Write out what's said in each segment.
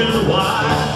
reason why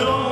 day